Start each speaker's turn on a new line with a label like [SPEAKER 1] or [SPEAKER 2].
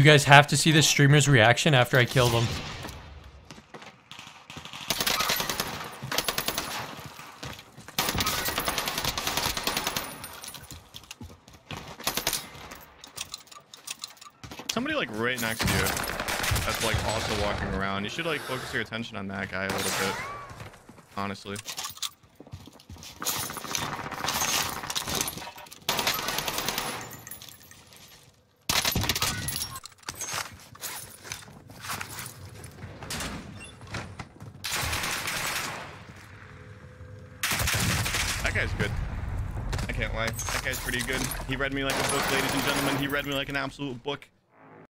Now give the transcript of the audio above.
[SPEAKER 1] You guys have to see the streamer's reaction after I killed him.
[SPEAKER 2] Somebody like right next to you that's like also walking around. You should like focus your attention on that guy a little bit. Honestly. That guy's good. I can't lie. That guy's pretty good. He read me like a book, ladies and gentlemen. He read me like an absolute book.